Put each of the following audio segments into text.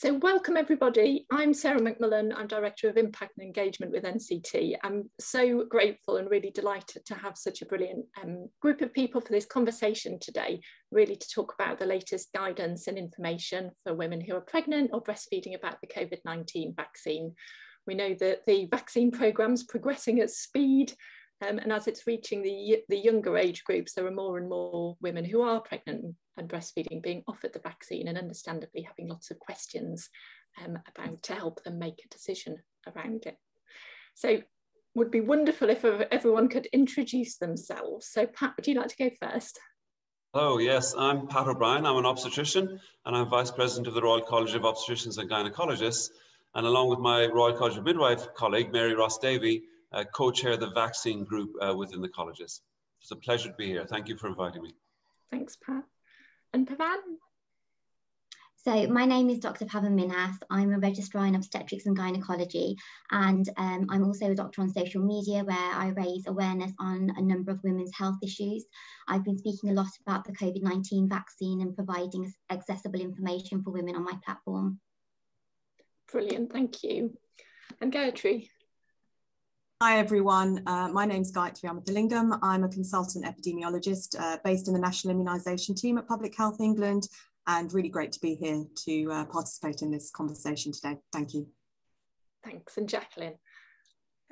So welcome everybody. I'm Sarah McMillan. I'm Director of Impact and Engagement with NCT. I'm so grateful and really delighted to have such a brilliant um, group of people for this conversation today, really to talk about the latest guidance and information for women who are pregnant or breastfeeding about the COVID-19 vaccine. We know that the vaccine programme is progressing at speed um, and as it's reaching the, the younger age groups, there are more and more women who are pregnant and breastfeeding being offered the vaccine and understandably having lots of questions um, about to help them make a decision around it. So would be wonderful if everyone could introduce themselves. So Pat, would you like to go first? Hello, yes, I'm Pat O'Brien. I'm an obstetrician and I'm Vice President of the Royal College of Obstetricians and Gynecologists. And along with my Royal College of Midwife colleague, Mary Ross Davie, uh, co-chair the vaccine group uh, within the colleges. It's a pleasure to be here. Thank you for inviting me. Thanks, Pat. And Pavan? So my name is Dr. Pavan Minhas. I'm a registrar in obstetrics and gynecology, and um, I'm also a doctor on social media where I raise awareness on a number of women's health issues. I've been speaking a lot about the COVID-19 vaccine and providing accessible information for women on my platform. Brilliant, thank you. And Gayatri? Hi everyone, uh, my name is Gayatri Amirthalingam. I'm a consultant epidemiologist uh, based in the National Immunisation Team at Public Health England and really great to be here to uh, participate in this conversation today. Thank you. Thanks, and Jacqueline.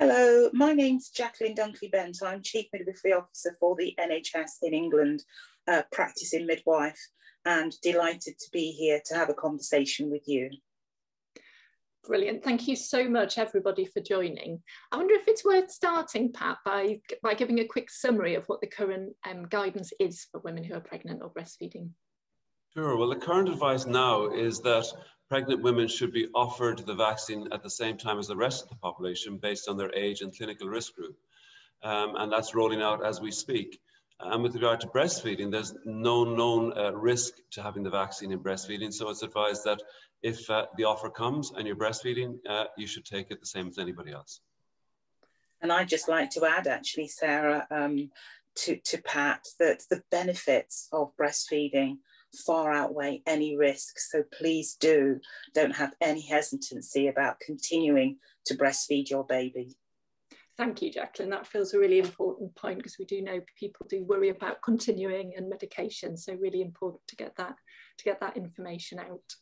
Hello, my name's Jacqueline Dunkley Bent. I'm Chief Midwifery Officer for the NHS in England, uh, practicing midwife, and delighted to be here to have a conversation with you. Brilliant. Thank you so much, everybody, for joining. I wonder if it's worth starting, Pat, by, by giving a quick summary of what the current um, guidance is for women who are pregnant or breastfeeding. Sure. Well, the current advice now is that pregnant women should be offered the vaccine at the same time as the rest of the population based on their age and clinical risk group. Um, and that's rolling out as we speak. And with regard to breastfeeding, there's no known uh, risk to having the vaccine in breastfeeding. So it's advised that if uh, the offer comes and you're breastfeeding, uh, you should take it the same as anybody else. And I'd just like to add, actually, Sarah, um, to, to Pat, that the benefits of breastfeeding far outweigh any risks. So please do, don't have any hesitancy about continuing to breastfeed your baby. Thank you, Jacqueline. That feels a really important point because we do know people do worry about continuing and medication. So really important to get that to get that information out.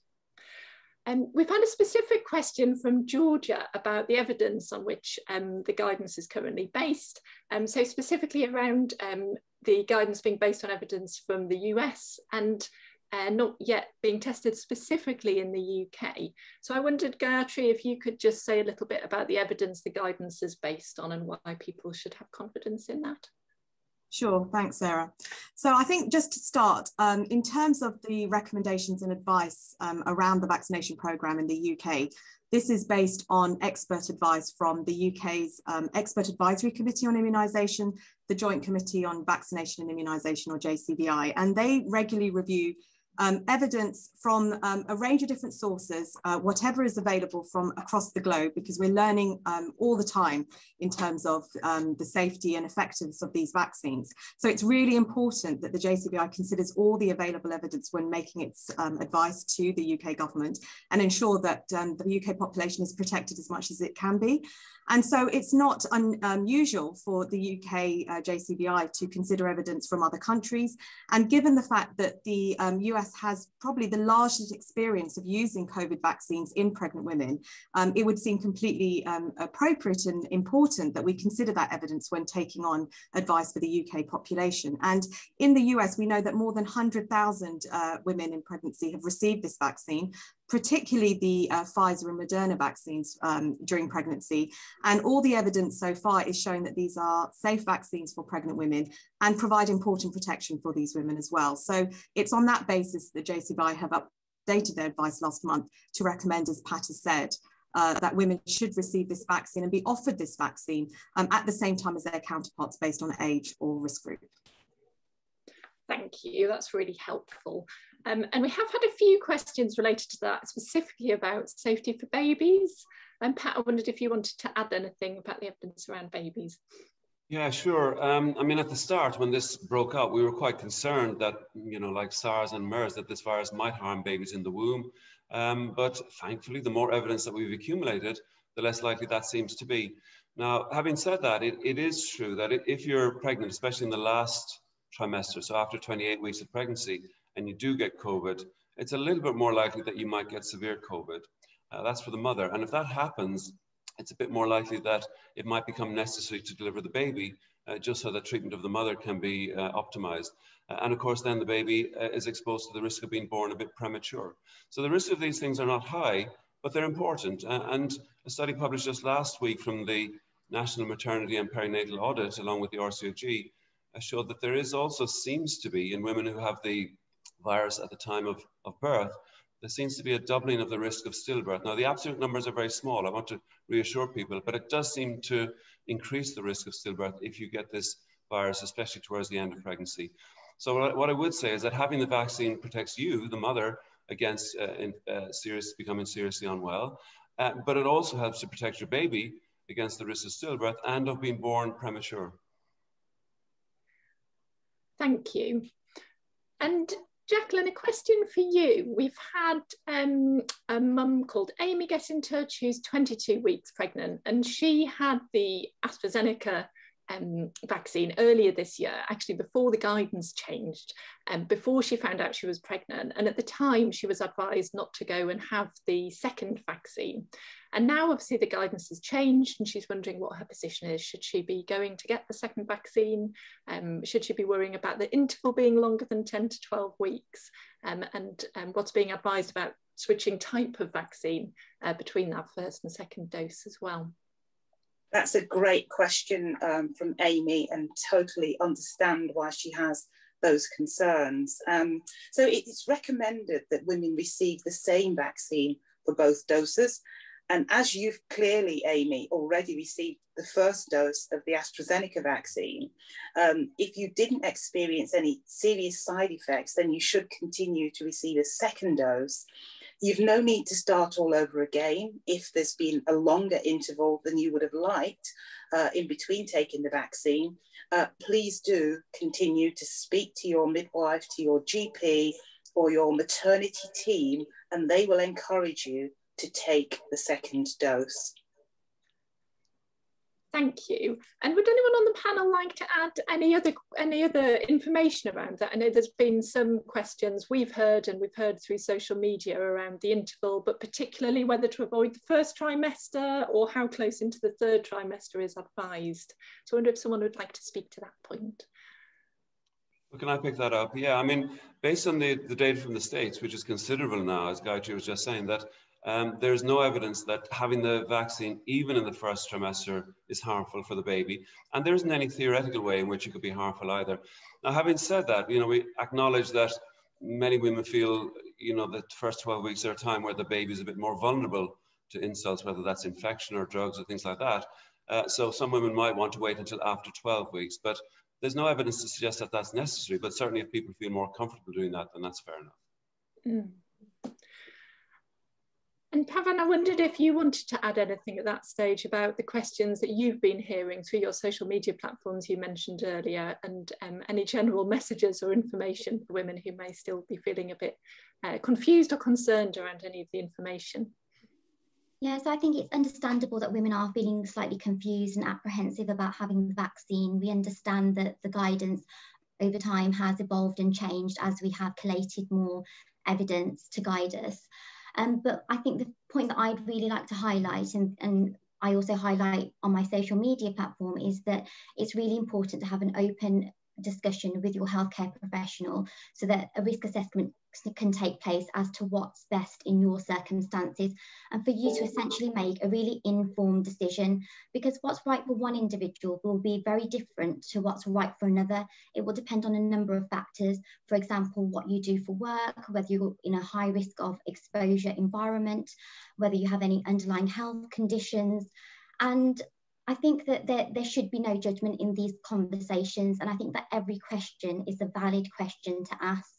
Um, we've had a specific question from Georgia about the evidence on which um, the guidance is currently based. Um, so specifically around um, the guidance being based on evidence from the US and uh, not yet being tested specifically in the UK. So I wondered, Gayatri, if you could just say a little bit about the evidence the guidance is based on and why people should have confidence in that. Sure, thanks, Sarah. So I think just to start, um, in terms of the recommendations and advice um, around the vaccination programme in the UK, this is based on expert advice from the UK's um, Expert Advisory Committee on Immunisation, the Joint Committee on Vaccination and Immunisation, or JCVI, and they regularly review um, evidence from um, a range of different sources, uh, whatever is available from across the globe, because we're learning um, all the time in terms of um, the safety and effectiveness of these vaccines. So it's really important that the JCVI considers all the available evidence when making its um, advice to the UK government and ensure that um, the UK population is protected as much as it can be. And so it's not unusual for the UK uh, JCVI to consider evidence from other countries. And given the fact that the um, US has probably the largest experience of using COVID vaccines in pregnant women, um, it would seem completely um, appropriate and important that we consider that evidence when taking on advice for the UK population. And in the US, we know that more than 100,000 uh, women in pregnancy have received this vaccine, particularly the uh, Pfizer and Moderna vaccines um, during pregnancy. And all the evidence so far is showing that these are safe vaccines for pregnant women and provide important protection for these women as well. So it's on that basis that JCVI have updated their advice last month to recommend, as Pat has said, uh, that women should receive this vaccine and be offered this vaccine um, at the same time as their counterparts based on age or risk group. Thank you, that's really helpful. Um, and we have had a few questions related to that, specifically about safety for babies. And Pat, I wondered if you wanted to add anything about the evidence around babies. Yeah, sure. Um, I mean, at the start, when this broke out, we were quite concerned that, you know, like SARS and MERS, that this virus might harm babies in the womb. Um, but thankfully, the more evidence that we've accumulated, the less likely that seems to be. Now, having said that, it, it is true that if you're pregnant, especially in the last trimester, so after 28 weeks of pregnancy, and you do get COVID, it's a little bit more likely that you might get severe COVID. Uh, that's for the mother. And if that happens, it's a bit more likely that it might become necessary to deliver the baby uh, just so that treatment of the mother can be uh, optimized. Uh, and of course, then the baby uh, is exposed to the risk of being born a bit premature. So the risk of these things are not high, but they're important. Uh, and a study published just last week from the National Maternity and Perinatal Audit, along with the RCOG, showed that there is also seems to be in women who have the virus at the time of, of birth, there seems to be a doubling of the risk of stillbirth. Now, the absolute numbers are very small. I want to reassure people, but it does seem to increase the risk of stillbirth if you get this virus, especially towards the end of pregnancy. So what I, would say is that having the vaccine protects you, the mother, against uh, in, uh, serious, becoming seriously unwell, uh, but it also helps to protect your baby against the risk of stillbirth and of being born premature. Thank you. And Jacqueline, a question for you. We've had um, a mum called Amy get in touch who's 22 weeks pregnant, and she had the AstraZeneca um, vaccine earlier this year, actually before the guidance changed, and um, before she found out she was pregnant. And at the time, she was advised not to go and have the second vaccine. And now, obviously, the guidance has changed, and she's wondering what her position is. Should she be going to get the second vaccine? Um, should she be worrying about the interval being longer than 10 to 12 weeks? Um, and um, what's being advised about switching type of vaccine uh, between that first and second dose as well? That's a great question um, from Amy, and totally understand why she has those concerns. Um, so it's recommended that women receive the same vaccine for both doses. And as you've clearly, Amy, already received the first dose of the AstraZeneca vaccine, um, if you didn't experience any serious side effects, then you should continue to receive a second dose. You've no need to start all over again if there's been a longer interval than you would have liked uh, in between taking the vaccine. Uh, please do continue to speak to your midwife, to your GP, or your maternity team, and they will encourage you to take the second dose. Thank you. And would anyone on the panel like to add any other any other information around that? I know there's been some questions we've heard and we've heard through social media around the interval, but particularly whether to avoid the first trimester or how close into the third trimester is advised. So I wonder if someone would like to speak to that point. Well, can I pick that up? Yeah, I mean, based on the, the data from the States, which is considerable now, as Gayatri was just saying, that um, there's no evidence that having the vaccine, even in the first trimester, is harmful for the baby. And there isn't any theoretical way in which it could be harmful either. Now, having said that, you know, we acknowledge that many women feel, you know, the first 12 weeks are a time where the baby is a bit more vulnerable to insults, whether that's infection or drugs or things like that. Uh, so some women might want to wait until after 12 weeks, but there's no evidence to suggest that that's necessary. But certainly if people feel more comfortable doing that, then that's fair enough. Mm. And Pavan, I wondered if you wanted to add anything at that stage about the questions that you've been hearing through your social media platforms you mentioned earlier, and um, any general messages or information for women who may still be feeling a bit uh, confused or concerned around any of the information. Yeah, so I think it's understandable that women are feeling slightly confused and apprehensive about having the vaccine. We understand that the guidance over time has evolved and changed as we have collated more evidence to guide us. Um, but I think the point that I'd really like to highlight, and, and I also highlight on my social media platform, is that it's really important to have an open discussion with your healthcare professional so that a risk assessment can take place as to what's best in your circumstances and for you to essentially make a really informed decision because what's right for one individual will be very different to what's right for another. It will depend on a number of factors. For example, what you do for work, whether you're in a high risk of exposure environment, whether you have any underlying health conditions. And I think that there, there should be no judgment in these conversations. And I think that every question is a valid question to ask.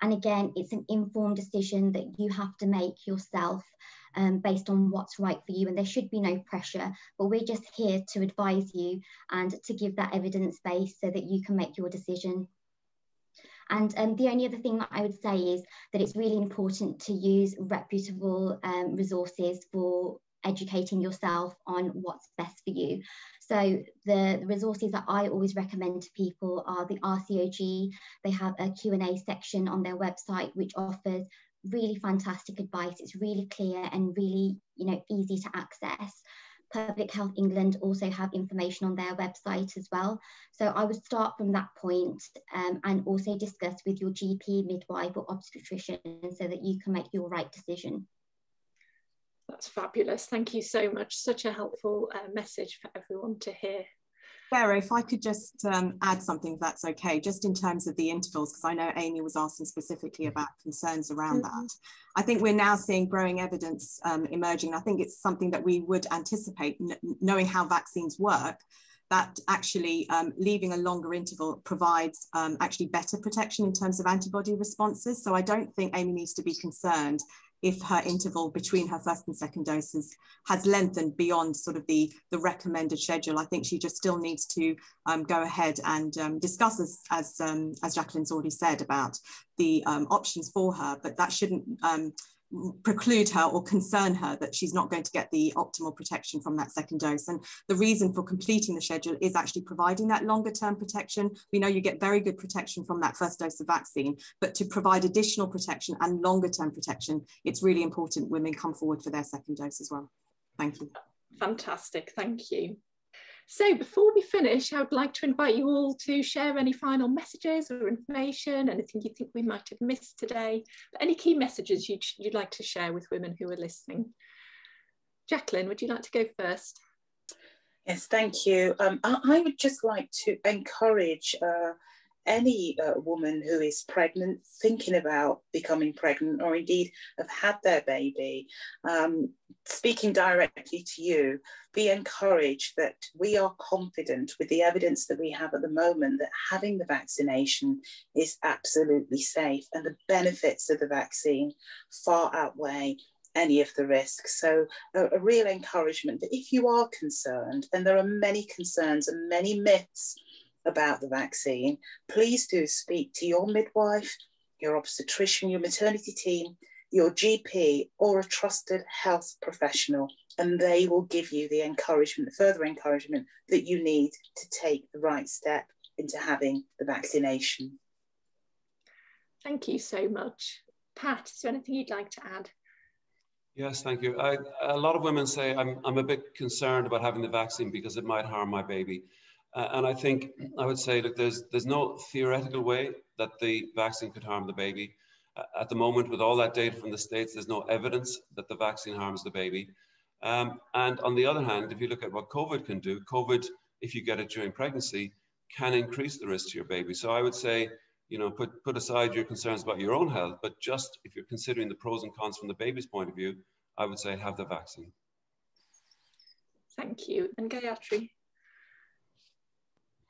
And again, it's an informed decision that you have to make yourself. um, based on what's right for you. And there should be no pressure, but we're just here to advise you and to give that evidence base so that you can make your decision. And um, the only other thing that I would say is that it's really important to use reputable um, resources for educating yourself on what's best for you. So the, the, resources that I always recommend to people are the RCOG. They have a Q&A section on their website which offers really fantastic advice. It's really clear and really, you know, easy to access. Public Health England also have information on their website as well. So I would start from that point, um, and also discuss with your GP, midwife, or obstetrician so that you can make your right decision. That's fabulous. Thank you so much. Such a helpful uh, message for everyone to hear. Sarah, if I could just um, add something, if that's okay, just in terms of the intervals, because I know Amy was asking specifically mm-hmm. about concerns around mm -hmm. that. I think we're now seeing growing evidence um, emerging. I think it's something that we would anticipate, knowing how vaccines work, that actually um, leaving a longer interval provides um, actually better protection in terms of antibody responses. So I don't think Amy needs to be concerned if her interval between her first and second doses has lengthened beyond sort of the, the recommended schedule. I think she just still needs to um, go ahead and um, discuss, as, as, um, as Jacqueline's already said, about the um, options for her, but that shouldn't um, preclude her or concern her that she's not going to get the optimal protection from that second dose. And the reason for completing the schedule is actually providing that longer term protection. We know you get very good protection from that first dose of vaccine, but to provide additional protection and longer term protection, it's really important women come forward for their second dose as well. Thank you. Fantastic, thank you. So before we finish, I would like to invite you all to share any final messages or information, anything you think we might have missed today, but any key messages you'd, you'd like to share with women who are listening. Jacqueline, would you like to go first? Yes, thank you. Um, I, I, would just like to encourage uh, any uh, woman who is pregnant, thinking about becoming pregnant, or indeed have had their baby, um, speaking directly to you, be encouraged that we are confident with the evidence that we have at the moment that having the vaccination is absolutely safe and the benefits of the vaccine far outweigh any of the risks. So, a, a, real encouragement that if you are concerned, and there are many concerns and many myths about the vaccine, please do speak to your midwife, your obstetrician, your maternity team, your GP, or a trusted health professional, and they will give you the encouragement, further encouragement that you need to take the right step into having the vaccination. Thank you so much. Pat, is there anything you'd like to add? Yes, thank you. I, a lot of women say I'm, I'm a bit concerned about having the vaccine because it might harm my baby. Uh, and I think I would say that there's there's no theoretical way that the vaccine could harm the baby. Uh, at the moment, with all that data from the states, there's no evidence that the vaccine harms the baby. Um, and on the other hand, if you look at what COVID can do, COVID, if you get it during pregnancy, can increase the risk to your baby. So I would say, you know, put put aside your concerns about your own health, but just if you're considering the pros and cons from the baby's point of view, I would say have the vaccine. Thank you. And Gayatri?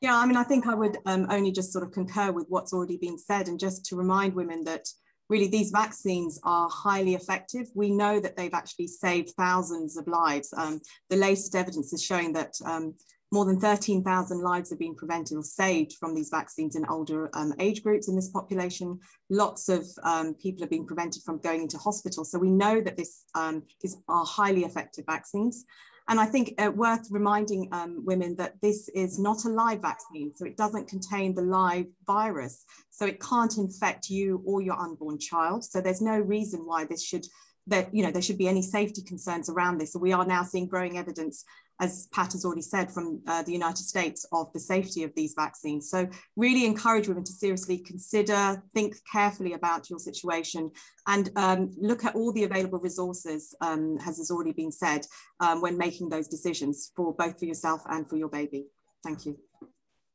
Yeah, I mean, I think I would um, only just sort of concur with what's already been said and just to remind women that really these vaccines are highly effective. We know that they've actually saved thousands of lives. Um, the latest evidence is showing that um, more than 13,000 lives have been prevented or saved from these vaccines in older um, age groups in this population. Lots of um, people are being prevented from going into hospital. So we know that this um, is are highly effective vaccines. And I think uh, worth reminding um, women that this is not a live vaccine, so it doesn't contain the live virus. So it can't infect you or your unborn child. So there's no reason why this should, that, you know, there should be any safety concerns around this. So we are now seeing growing evidence as Pat has already said, from uh, the United States of the safety of these vaccines. So really encourage women to seriously consider, think carefully about your situation and um, look at all the available resources, um, as has already been said, um, when making those decisions for both for yourself and for your baby. Thank you.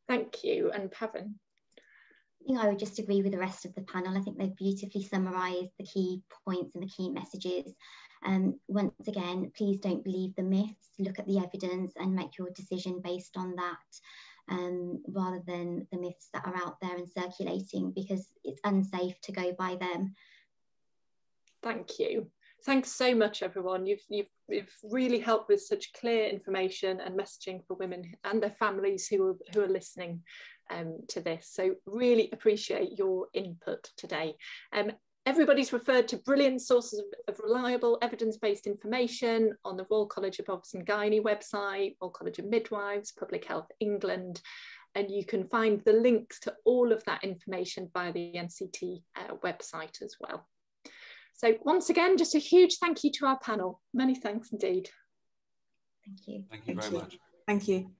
Thank you. And Pavan? I think I would just agree with the rest of the panel. I think they've beautifully summarised the key points and the key messages. Um, once again, please don't believe the myths, look at the evidence and make your decision based on that um, rather than the myths that are out there and circulating because it's unsafe to go by them. Thank you. Thanks so much, everyone. You've, you've, you've really helped with such clear information and messaging for women and their families who are, who are listening um, to this. So really appreciate your input today. Um, Everybody's referred to brilliant sources of, of reliable evidence-based information on the Royal College of Obs and Gynae website, Royal College of Midwives, Public Health England, and you can find the links to all of that information via the NCT uh, website as well. So once again, just a huge thank you to our panel. Many thanks indeed. Thank you. Thank you Thank very you. much. Thank you.